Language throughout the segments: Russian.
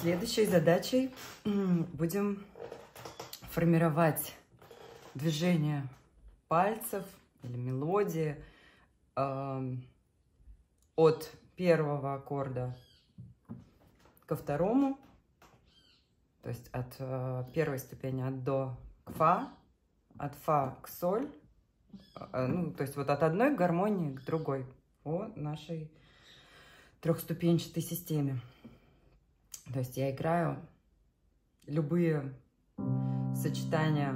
Следующей задачей будем формировать движение пальцев или мелодии э, от первого аккорда ко второму, то есть от э, первой ступени от до к фа, от фа к соль, э, ну, то есть вот от одной гармонии к другой по нашей трехступенчатой системе. То есть я играю любые сочетания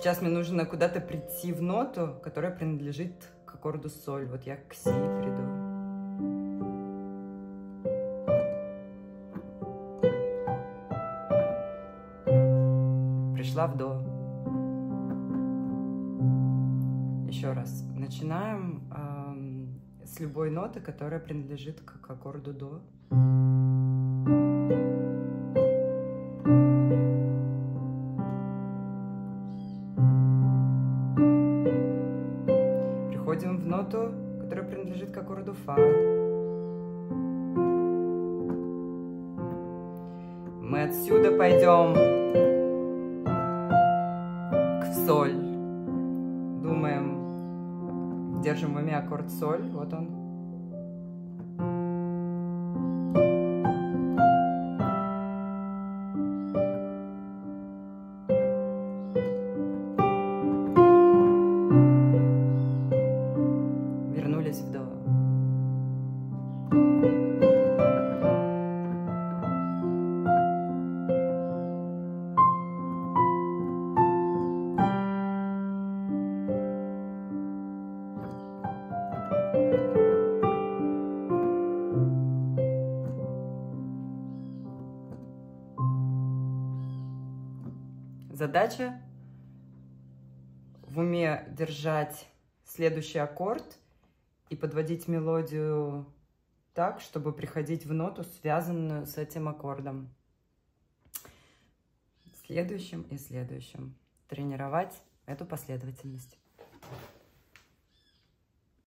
Сейчас мне нужно куда-то прийти в ноту, которая принадлежит к аккорду соль. Вот я к си приду. Пришла в до. Еще раз. Начинаем э, с любой ноты, которая принадлежит к, к аккорду до. Переходим в ноту, которая принадлежит к аккорду фа. Мы отсюда пойдем к соль. Думаем, держим в уме аккорд соль, вот он. Задача в уме держать следующий аккорд и подводить мелодию так, чтобы приходить в ноту, связанную с этим аккордом. Следующим и следующим. Тренировать эту последовательность.